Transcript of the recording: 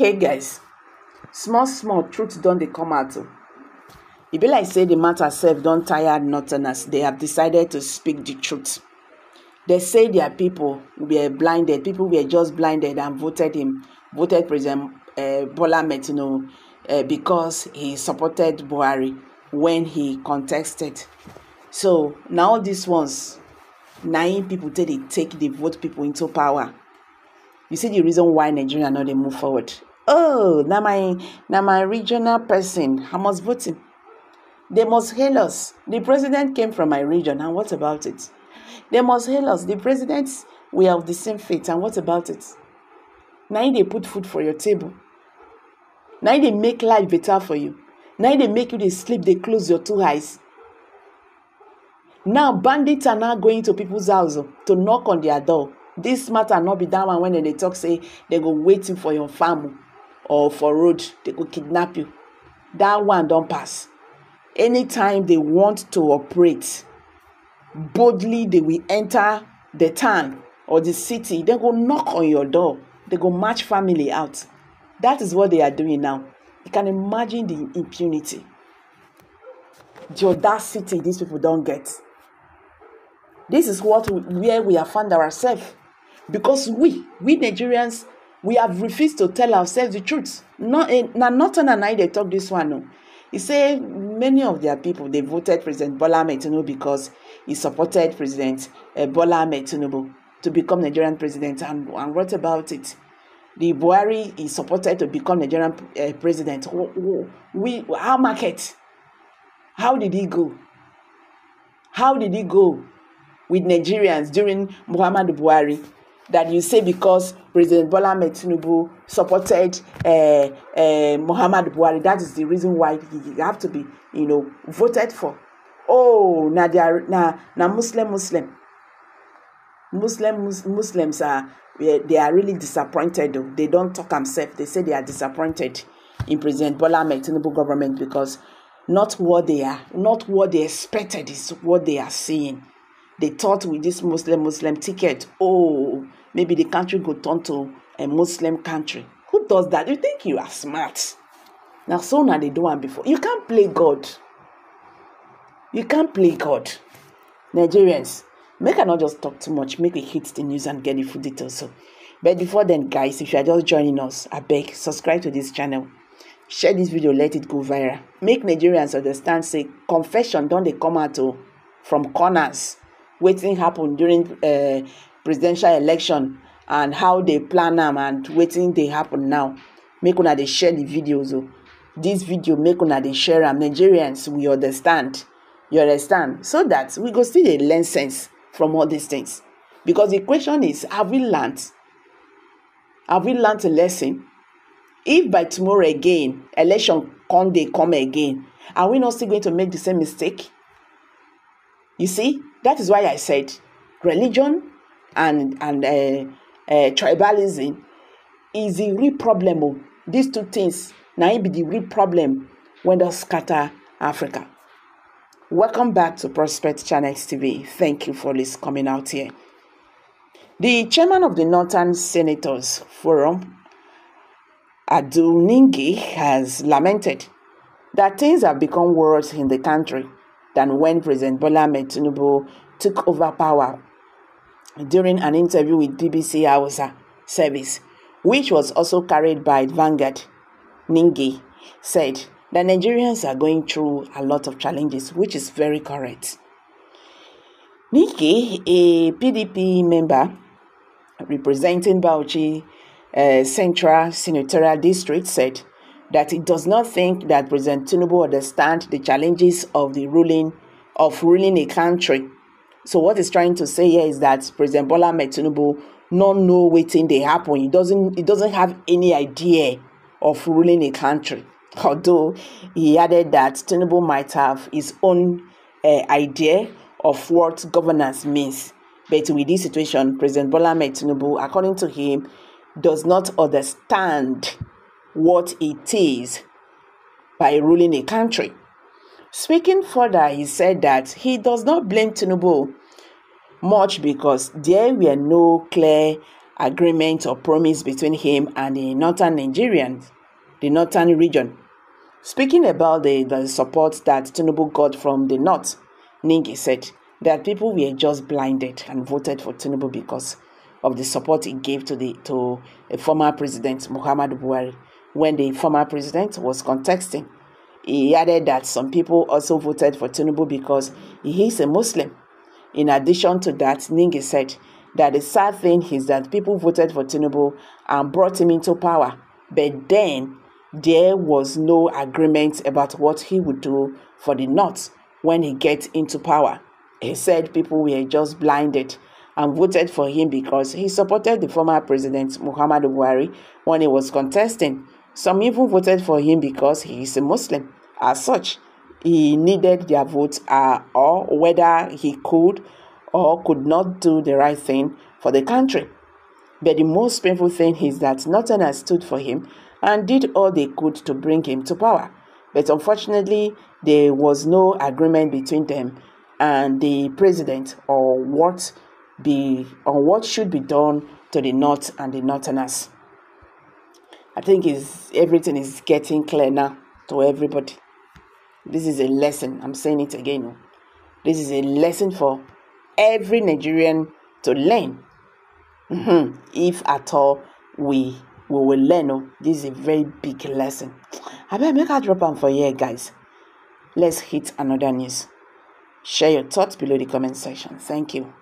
hey guys. Small small truth don dey come out o e be like say the matter sef don tire northerners they have decided to speak the truth. They say their people were blinded people were just blinded and voted him voted president uh, bola tinubu uh, because he supported buhari when he contested. So all these ones im people take dey take dey vote people into power. You see the reason why nigeria no dey move forward oh na my na my regional person i must vote him. They must hail us. The president came from my region and what about it? They must hail us. The president we have the same faith and what about it? Now they put food for your table. Now they make life better for you. Now they make you dey sleep they close your two eyes. Now bandits are now going to people's house oh, to knock on their door. This matter not be that one when dey talk say they go waiting for your farm oh, or for road they go kidnap you. That one don pass. Anytime they want to operate boldly they will enter the town or the city. They go knock on your door. They go march family out. That is what they are doing now. You can imagine the impunity the audacity these people don get. This is what we, where we have found ourselves. Because we we nigerians we have refused to tell ourselves the truth. No eh, na northern and i dey talk this one o e say many of their people dey voted president bola ahmed tinubu because he supported president uh, bola ahmed tinubu to become nigerian president and and what about it. The buhari he supported to become nigerian uh, president. We how market? How did he go? How did he go with nigerians during muhammadu buhari that you say because President Bola Tinubu supported uh, uh, Muhammad Buhari, that is the reason why he, have to be, you know, voted for. Oh, now they are now now Muslim Muslim. Muslim mus, Muslims are they are really disappointed. Though. They don't talk themselves. They say they are disappointed in President Bola Tinubu government because not what they are, not what they expected is what they are seeing. They thought with this Muslim Muslim ticket, oh, maybe the country go turn to a Muslim country. Who does that? You think you are smart? Now, so now they do one before. You can't play God. You can't play God. Nigerians, make I not just talk too much. Make we hit the news and get the full details. So, but before then, guys, if you are just joining us, I beg subscribe to this channel. Share this video, let it go viral. Make Nigerians understand. Say confession don't they come out oh, from corners. Waiting happen during uh, presidential election and how they plan am and wetin dey happen now. Make una dey share the videos this video make una dey share am. Nigerians we understand. You understand? So that we go still dey learn sense from all these things. Because the question is have we learnt? Have we learnt a lesson? If by tomorrow again election come dey come again are we not still going to make the same mistake? You see? That is why i said religion and and uh, uh, tribalism is the real problem o these two things na be the real problem wey don scatter africa. Welcome back to prospect channels tv thank you for this coming out here. The chairman of the northern senators forum Abdul Ningi has lamented that things have become worse in the country than when president bola tinubu took over power during an interview with BBC Hausa service, which was also carried by Vanguard, Ningi said that Nigerians are going through a lot of challenges, which is very correct. Ningi, a PDP member representing Bauchi uh, Central Senatorial District, said that he does not think that President Tinubu understands the challenges of the ruling of ruling a country so what he's trying to say here is that President Bola Tinubu not know wetin dey happen. He doesn't he doesn't have any idea of ruling a country. Although he added that Tinubu might have his own uh, idea of what governance means. But with this situation, President Bola Tinubu, according to him, does not understand what it is by ruling a country. Speaking further, he said that he does not blame Tinubu much because there were no clear agreement or promise between him and the northern Nigerians, the northern region. Speaking about the, the support that Tinubu got from the north, Ningi said that people were just blinded and voted for Tinubu because of the support he gave to the to former president Muhammadu Buhari when the former president was contesting. He added that some people also voted for Tinubu because he is a Muslim. In addition to that, Ningi said that the sad thing is that people voted for Tinubu and brought him into power, but then there was no agreement about what he would do for the North when he gets into power. He said people were just blinded and voted for him because he supported the former president Muhammadu Buhari when he was contesting. Some even voted for him because he is a Muslim. As such, he needed their votes uh, or whether he could or could not do the right thing for the country. But the most painful thing is that nothing has stood for him and did all they could to bring him to power. But unfortunately, there was no agreement between them and the president or what be on what should be done to the North and the Northerners. I think is everything is getting clear now to everybody. This is a lesson. I'm saying it again. This is a lesson for every Nigerian to learn. Mm-hmm. If at all we we will learn. Oh, this is a very big lesson. I better make a drop on for here, guys. Let's hit another news. Share your thoughts below the comment section. Thank you.